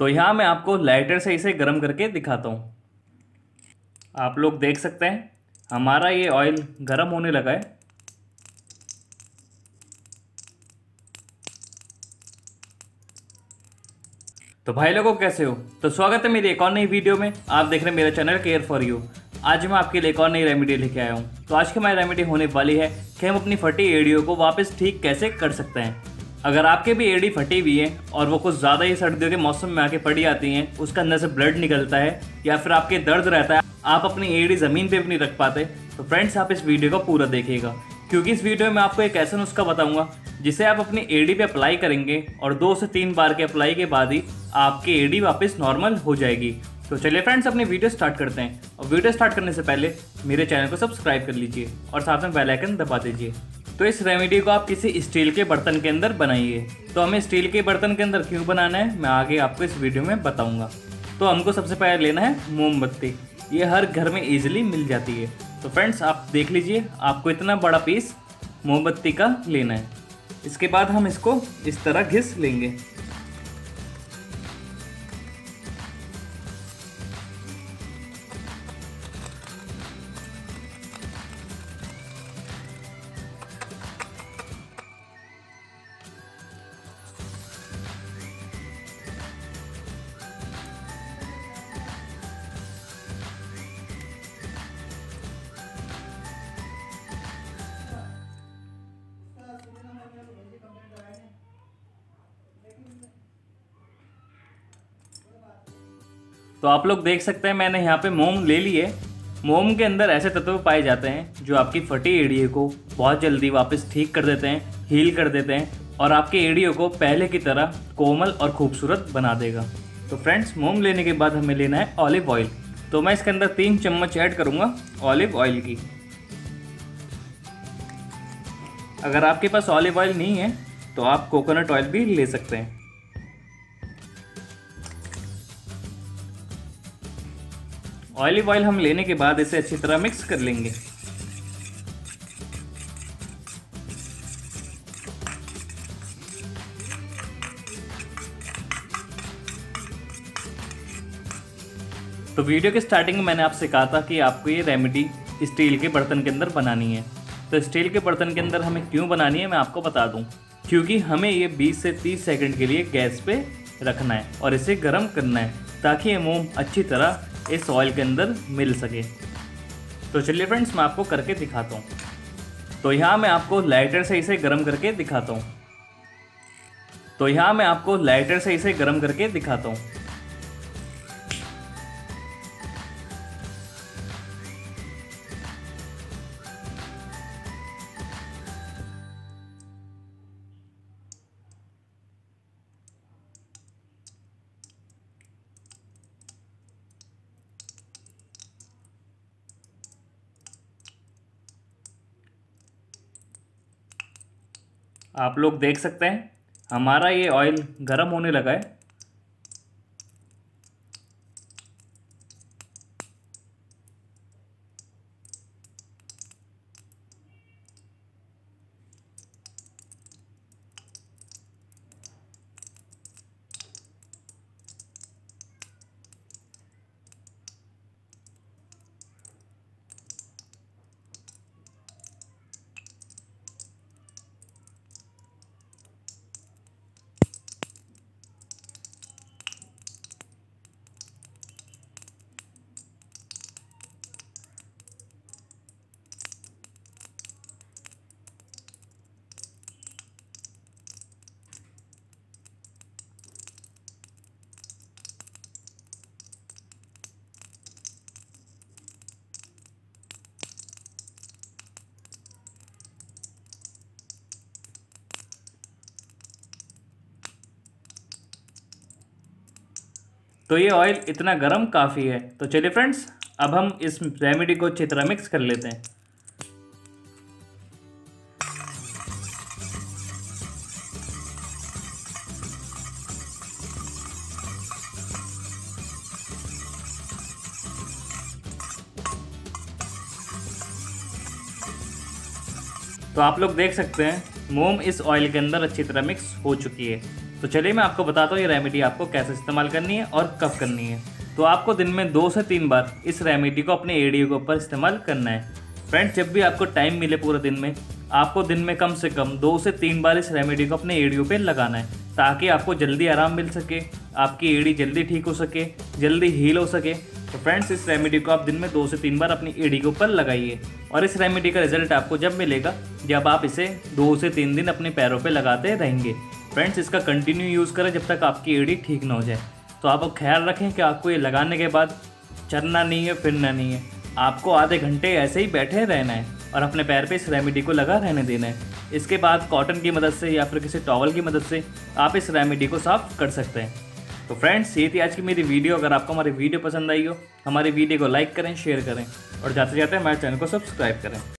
तो यहाँ मैं आपको लाइटर से इसे गर्म करके दिखाता हूँ। आप लोग देख सकते हैं, हमारा ये ऑयल गर्म होने लगा है। तो भाई लोगों, कैसे हो? तो स्वागत है मेरी एक और नई वीडियो में। आप देख रहे हैं मेरा चैनल केयर फॉर यू आज मैं आपके लिए एक और नई रेमेडी लेके आया हूँ। तो आज की हमारी रेमेडी होने वाली है कि हम अपनी फटी एडियो को वापस ठीक कैसे कर सकते हैं। अगर आपके भी एडी फटी हुई है और वो कुछ ज़्यादा ही सर्दियों के मौसम में आके पड़ी आती हैं, उसका अंदर से ब्लड निकलता है या फिर आपके दर्द रहता है, आप अपनी एडी ज़मीन पे भी नहीं रख पाते तो फ्रेंड्स आप इस वीडियो को पूरा देखिएगा। क्योंकि इस वीडियो में आपको एक ऐसा नुस्खा बताऊँगा, जिसे आप अपनी एडी पे अप्लाई करेंगे और दो से तीन बार के अप्लाई के बाद ही आपकी एडी वापस नॉर्मल हो जाएगी। तो चलिए फ्रेंड्स अपनी वीडियो स्टार्ट करते हैं। और वीडियो स्टार्ट करने से पहले मेरे चैनल को सब्सक्राइब कर लीजिए और साथ में बेल आइकन दबा दीजिए। तो इस रेमेडी को आप किसी स्टील के बर्तन के अंदर बनाइए। तो हमें स्टील के बर्तन के अंदर क्यों बनाना है, मैं आगे आपको इस वीडियो में बताऊँगा। तो हमको सबसे पहले लेना है मोमबत्ती। ये हर घर में ईजिली मिल जाती है। तो फ्रेंड्स आप देख लीजिए, आपको इतना बड़ा पीस मोमबत्ती का लेना है। इसके बाद हम इसको इस तरह घिस लेंगे। तो आप लोग देख सकते हैं, मैंने यहाँ पे मोम ले लिए मोम के अंदर ऐसे तत्व पाए जाते हैं, जो आपकी फटी एडियो को बहुत जल्दी वापस ठीक कर देते हैं हील कर देते हैं, और आपके एडियो को पहले की तरह कोमल और खूबसूरत बना देगा। तो फ्रेंड्स मोम लेने के बाद हमें लेना है ऑलिव ऑयल तो मैं इसके अंदर तीन चम्मच ऐड करूँगा ऑलिव ऑयल की। अगर आपके पास ऑलिव ऑयल नहीं है तो आप कोकोनट ऑयल भी ले सकते हैं। ऑलिव ऑयल हम लेने के बाद इसे अच्छी तरह मिक्स कर लेंगे। तो वीडियो के स्टार्टिंग में मैंने आपसे कहा था कि आपको ये रेमेडी स्टील के बर्तन के अंदर बनानी है। तो स्टील के बर्तन के अंदर हमें क्यों बनानी है मैं आपको बता दूँ। क्योंकि हमें ये 20 से 30 सेकंड के लिए गैस पे रखना है और इसे गर्म करना है, ताकि ये मोम अच्छी तरह इस ऑयल के अंदर मिल सके। तो चलिए फ्रेंड्स मैं आपको करके दिखाता हूँ। तो यहाँ मैं आपको लाइटर से इसे गर्म करके दिखाता हूँ। तो यहाँ मैं आपको लाइटर से इसे गर्म करके दिखाता हूँ। आप लोग देख सकते हैं। हमारा ये ऑयल गर्म होने लगा है। तो ये ऑयल इतना गर्म काफ़ी है। तो चलिए फ्रेंड्स अब हम इस रेमेडी को अच्छी तरह मिक्स कर लेते हैं। तो आप लोग देख सकते हैं, मोम इस ऑयल के अंदर अच्छी तरह मिक्स हो चुकी है। तो चलिए मैं आपको बताता हूँ ये रेमेडी आपको कैसे इस्तेमाल करनी है और कब करनी है। तो आपको दिन में दो से तीन बार इस रेमेडी को अपने एडियो के ऊपर इस्तेमाल करना है। फ्रेंड्स जब भी आपको टाइम मिले पूरे दिन में, आपको दिन में कम से कम दो से तीन बार इस रेमेडी को अपने एडियो पे लगाना है, ताकि आपको जल्दी आराम मिल सके, आपकी एड़ी जल्दी ठीक हो सके, जल्दी हील हो सके। तो फ्रेंड्स इस रेमेडी को आप दिन में दो से तीन बार अपनी एड़ी के ऊपर लगाइए और इस रेमेडी का रिज़ल्ट आपको जब मिलेगा, जब आप इसे दो से तीन दिन अपने पैरों पे लगाते रहेंगे। फ्रेंड्स इसका कंटिन्यू यूज़ करें जब तक आपकी एड़ी ठीक ना हो जाए। तो आप ख्याल रखें कि आपको ये लगाने के बाद चलना नहीं है, फिरना नहीं है। आपको आधे घंटे ऐसे ही बैठे रहना है और अपने पैर पे इस रेमेडी को लगा रहने देना है। इसके बाद कॉटन की मदद से या फिर किसी टॉवल की मदद से आप इस रेमेडी को साफ़ कर सकते हैं। तो फ्रेंड्स ये थी आज की मेरी वीडियो अगर आपको हमारी वीडियो पसंद आई हो, हमारी वीडियो को लाइक करें शेयर करें और जाते जाते हमारे चैनल को सब्सक्राइब करें।